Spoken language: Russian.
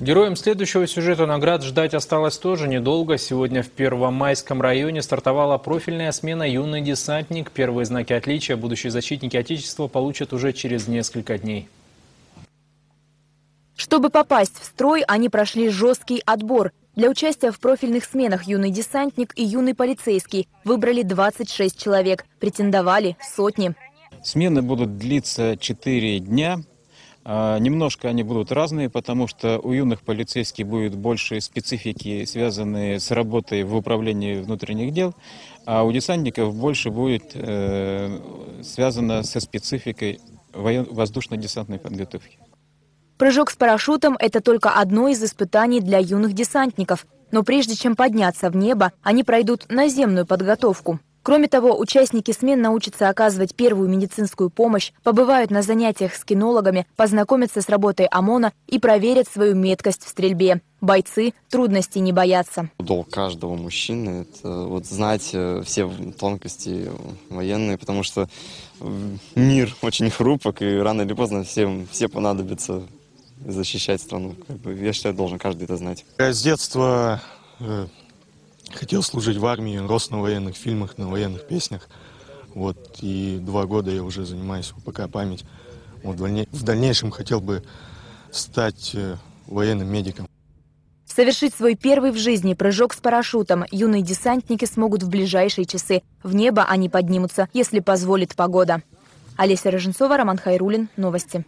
Героям следующего сюжета наград ждать осталось тоже недолго. Сегодня в Первомайском районе стартовала профильная смена «Юный десантник». Первые знаки отличия будущие защитники Отечества получат уже через несколько дней. Чтобы попасть в строй, они прошли жесткий отбор. Для участия в профильных сменах «Юный десантник» и «Юный полицейский» выбрали 26 человек. Претендовали сотни. Смены будут длиться 4 дня. А, немножко они будут разные, потому что у юных полицейских будет больше специфики, связанные с работой в управлении внутренних дел, а у десантников больше будет э, связано со спецификой воздушно-десантной подготовки. Прыжок с парашютом – это только одно из испытаний для юных десантников. Но прежде чем подняться в небо, они пройдут наземную подготовку. Кроме того, участники смен научатся оказывать первую медицинскую помощь, побывают на занятиях с кинологами, познакомятся с работой ОМОНа и проверят свою меткость в стрельбе. Бойцы трудностей не боятся. Долг каждого мужчины – это вот знать э, все тонкости военные, потому что мир очень хрупок, и рано или поздно всем, все понадобятся защищать страну. Как бы, я считаю, должен каждый это знать. Я с детства э, хотел служить в армии, рос на военных фильмах, на военных песнях. Вот, и два года я уже занимаюсь УПК «Память». Вот, в дальнейшем хотел бы стать э, военным медиком. Совершить свой первый в жизни прыжок с парашютом юные десантники смогут в ближайшие часы. В небо они поднимутся, если позволит погода. Олеся Роженцова, Роман Хайрулин. Новости.